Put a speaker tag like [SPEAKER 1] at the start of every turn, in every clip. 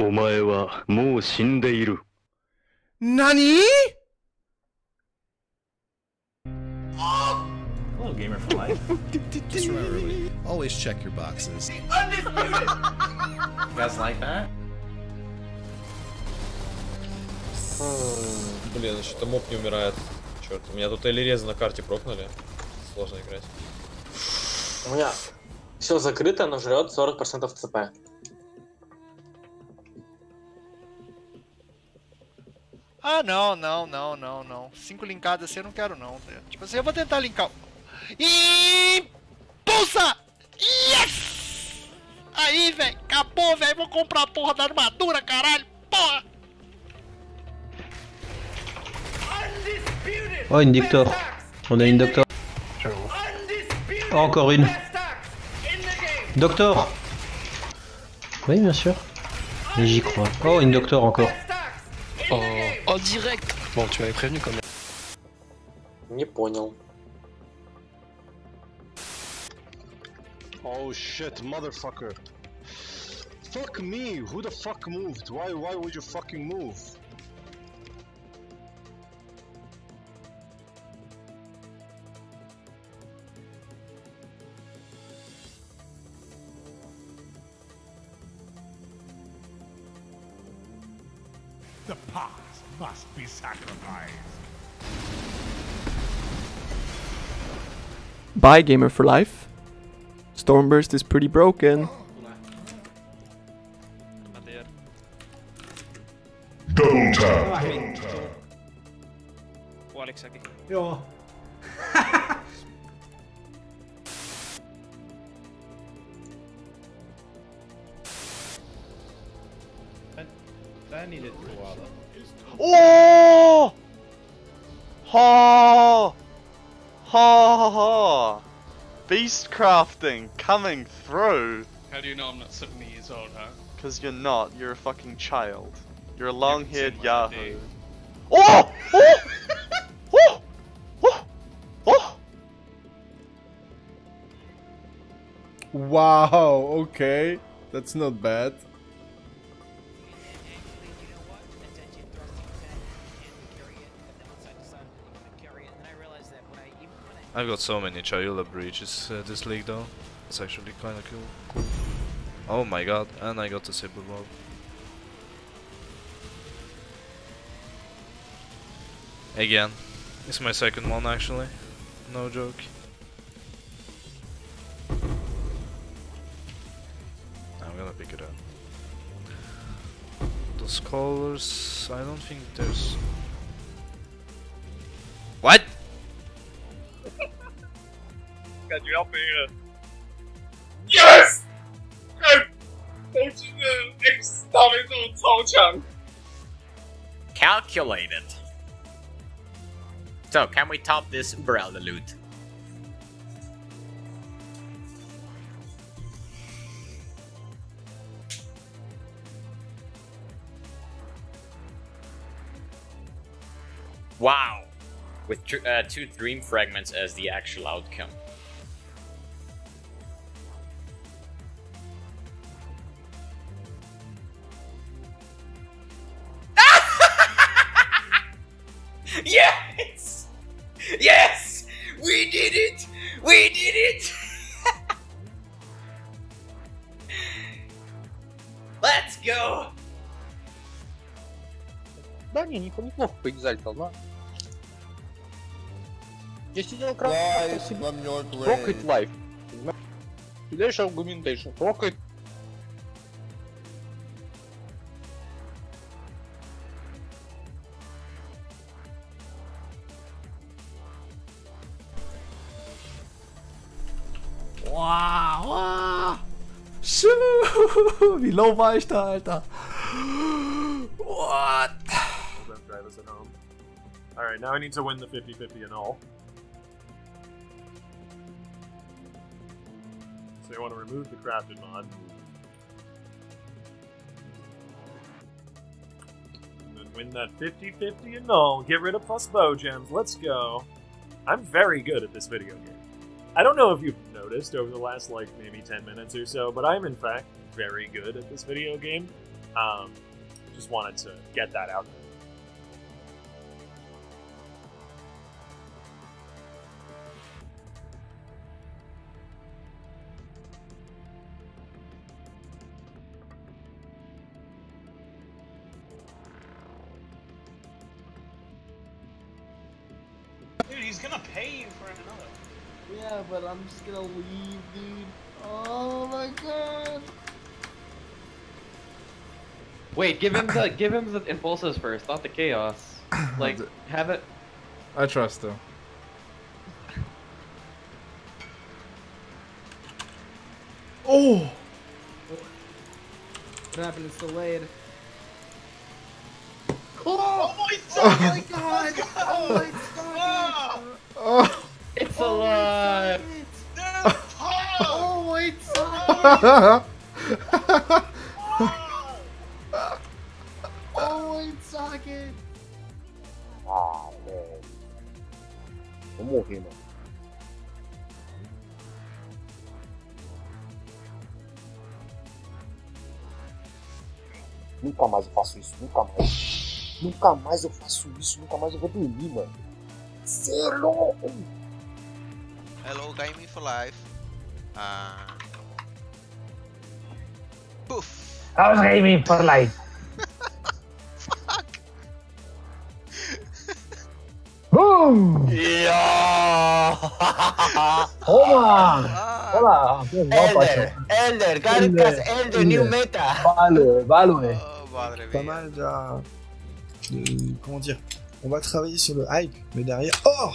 [SPEAKER 1] お前はもう死んでいる。
[SPEAKER 2] NANI?!
[SPEAKER 3] Hello, gamer for life.
[SPEAKER 2] Just remember, everybody, always check your boxes.
[SPEAKER 3] You guys like that?
[SPEAKER 4] Блин, что-то моб не умирает. Черт, у меня тут элирезы на карте прокнули. Сложно играть.
[SPEAKER 5] У меня все закрыто, но жрет 40% ЦП.
[SPEAKER 6] Ah, não, não, não, não, não. Cinco linkadas assim eu não quero não. tá? Tipo assim, eu vou tentar linkar. E pulsa! Yes! Aí, velho, acabou, velho. Vou comprar a porra da armadura, caralho. Porra!
[SPEAKER 7] Oh, une Dictor. On a une. Oh, encore une. Doctor Oui, bien sûr. J'y crois. Oh, une Doctor encore.
[SPEAKER 8] Oh, en direct Bon, tu m'avais prévenu quand même.
[SPEAKER 5] Не понял.
[SPEAKER 9] Oh shit, motherfucker. Fuck me, who the fuck moved? Why why would you fucking move?
[SPEAKER 10] The past must be sacrificed.
[SPEAKER 11] Bye, Gamer for Life. Stormburst is pretty broken.
[SPEAKER 10] Double tap.
[SPEAKER 8] O Alex aqui.
[SPEAKER 3] Jo. that, needed for a while though.
[SPEAKER 12] Oh! Ha! Ha ha ha! Beast crafting coming through.
[SPEAKER 8] How do you know I'm not 70 years old, huh?
[SPEAKER 12] Cause you're not, you're a fucking child. You're a long haired
[SPEAKER 8] my
[SPEAKER 12] yahoo.
[SPEAKER 8] ID.
[SPEAKER 12] Oh! Oh! oh! Oh! Oh!
[SPEAKER 2] Wow, okay. That's not bad.
[SPEAKER 13] I've got so many Chayula breaches uh, this league though. It's actually kinda cool. Oh my god, and I got the Sibble Mob. Again. It's my second one actually. No joke. I'm gonna pick it up. The scholars, I don't think there's... What?
[SPEAKER 8] Got you help me. Uh...
[SPEAKER 10] Yes! 东京的 X 大悲咒超强。
[SPEAKER 14] Calculated. So, can we top this umbrella loot? Wow! With tr- uh, two dream fragments as the actual outcome. Let's go!
[SPEAKER 15] Да не, неплохо по экзальтал, но... Я сидел как раз... Rocket Life. И дальше
[SPEAKER 11] Augmentation. Rocket Вау! Wie low war ich da, Alter? What?
[SPEAKER 16] Alright, now I need to win the 50-50 and all. So you want to remove the crafted mod. And then win that 50-50 and all. Get rid of plus bow gems. Let's go. I'm very good at this video game. I don't know if you've noticed over the last, like, maybe 10 minutes or so, but I'm in fact very good at this video game. Um, just wanted to get that out there.
[SPEAKER 14] Dude, he's gonna pay you for another.
[SPEAKER 11] Yeah, but I'm just gonna leave, dude. Oh my god.
[SPEAKER 17] Wait, give him the give him the impulses first, not the chaos. Like have it.
[SPEAKER 2] I trust him. Oh!
[SPEAKER 11] What happened? It's delayed.
[SPEAKER 14] Oh,
[SPEAKER 11] Oh my god! Oh
[SPEAKER 2] Oh
[SPEAKER 11] socket!
[SPEAKER 15] Ah, velho. Vou morrer, mano. Nunca mais eu faço isso, nunca mais. Nunca mais eu faço isso, nunca mais eu vou dormir, mano. Cê é louco!
[SPEAKER 18] Hello, Gaming for Life. Uh... Poof.
[SPEAKER 15] How's gaming for life? Boom!
[SPEAKER 14] Yeah!
[SPEAKER 15] Toma! Hola,
[SPEAKER 14] Elder, Elder, Garcas, Elder, new meta.
[SPEAKER 15] Vale, vale.
[SPEAKER 19] pas mal de, de- Comment dire? On va travailler sur le hype, mais derrière. Oh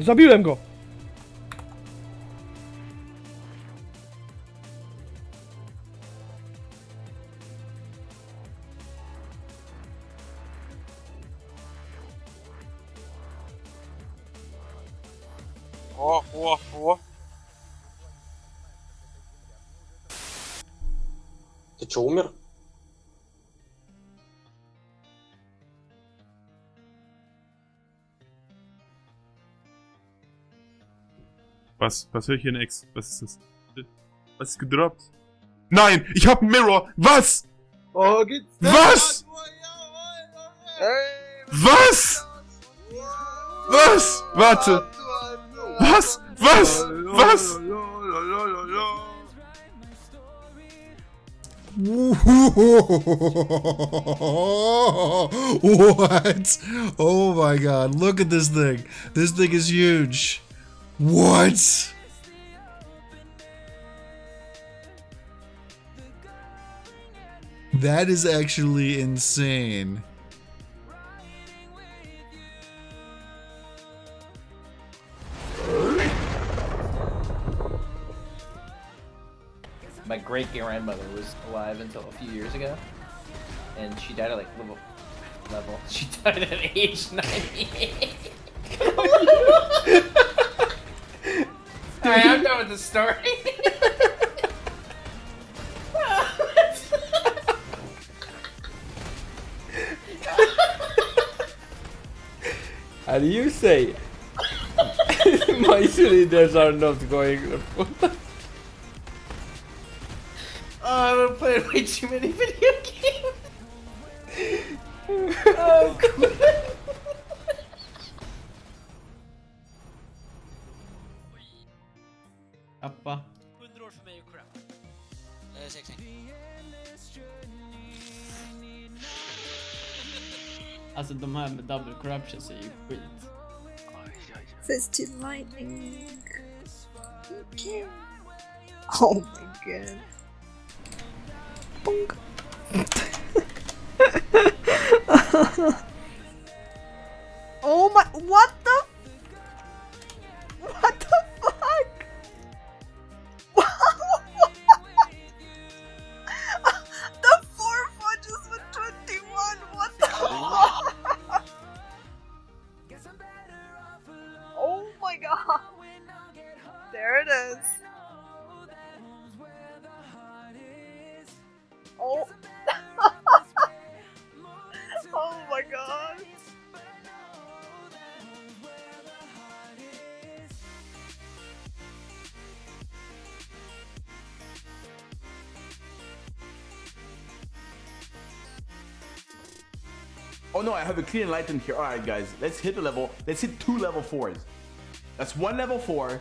[SPEAKER 11] Zabiłem go!
[SPEAKER 12] O, o, o.
[SPEAKER 5] Ты что, умер?
[SPEAKER 20] Was? Was höre ich hier in Ex? Was ist das? Was ist gedroppt? Nein! Ich hab einen Mirror! Was?
[SPEAKER 19] Oh, geht's?
[SPEAKER 20] Was? Was? Was? Warte! Was? Was? Was?
[SPEAKER 11] what? Oh my god, look at this thing. This thing is huge. What? That is actually insane.
[SPEAKER 17] My great grandmother was alive until a few years ago, and she died at like level level. She died at age ninety. Alright, I'm done with the story.
[SPEAKER 21] And you say my cylinders are not going
[SPEAKER 17] Oh, I've played way too many video games. oh, cool.
[SPEAKER 22] 100 år för mig och crap. Eh, 16.
[SPEAKER 23] Alltså de här med double corruptions är ju skit.
[SPEAKER 24] Festive lightning. Okay. Oh my god. Bonk. Oh. oh my god. Oh
[SPEAKER 25] no, I have a clean enlightened here. Alright guys, let's hit the level. Let's hit two level fours. That's one level four.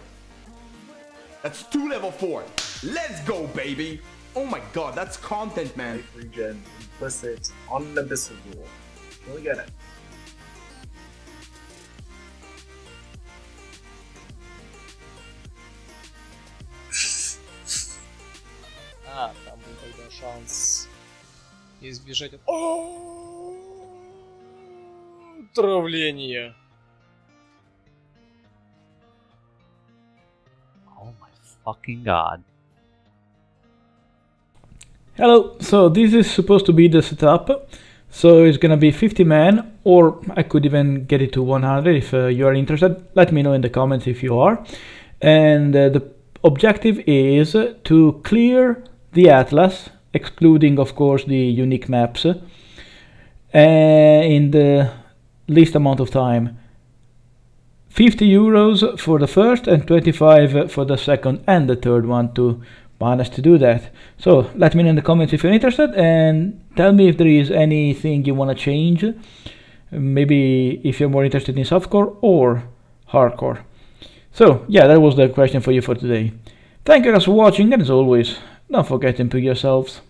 [SPEAKER 25] That's two level four. Let's go, baby. Oh my god, that's content, man.
[SPEAKER 26] Regen, implicit, unabissable. Can we get it?
[SPEAKER 27] А, там был тогда шанс избежать от... О, Отравление.
[SPEAKER 28] Oh my fucking god.
[SPEAKER 29] Hello, so this is supposed to be the setup. So it's gonna be 50 men, or I could even get it to 100 if uh, you are interested. Let me know in the comments if you are. And uh, the objective is to clear the atlas, excluding of course the unique maps, uh, in the least amount of time. 50 euros for the first and 25 for the second and the third one to manage to do that. So let me know in the comments if you're interested and tell me if there is anything you want to change. Maybe if you're more interested in softcore or hardcore. So yeah, that was the question for you for today. Thank you guys for watching and as always, don't forget to improve yourselves.